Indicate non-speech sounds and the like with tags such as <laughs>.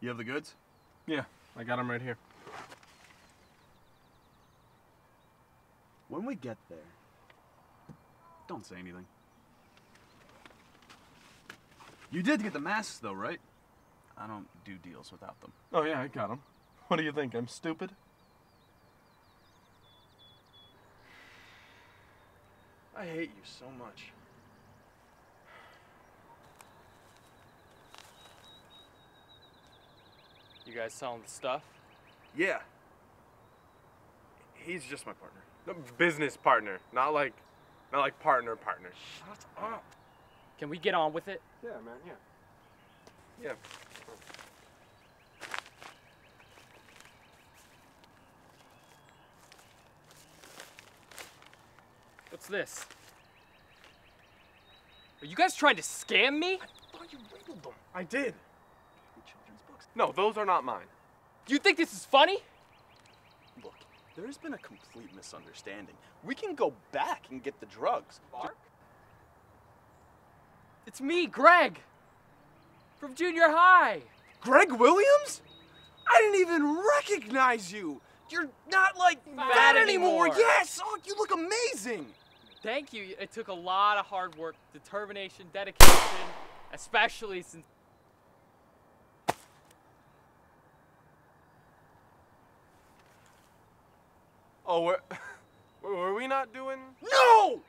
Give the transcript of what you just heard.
You have the goods? Yeah, I got them right here. When we get there, don't say anything. You did get the masks, though, right? I don't do deals without them. Oh yeah, I got them. What do you think? I'm stupid? I hate you so much. Guys selling the stuff? Yeah. He's just my partner. No, business partner, not like, not like partner partner. Shut up. Can we get on with it? Yeah, man. Yeah. Yeah. What's this? Are you guys trying to scam me? I thought you labeled them. I did. Children's books. No, those are not mine. Do you think this is funny? Look, there's been a complete misunderstanding. We can go back and get the drugs. Mark? It's me, Greg. From junior high. Greg Williams? I didn't even recognize you. You're not like Fat that anymore. anymore. Yes, oh, you look amazing. Thank you. It took a lot of hard work, determination, dedication, especially since. Oh, were, <laughs> were we not doing? No!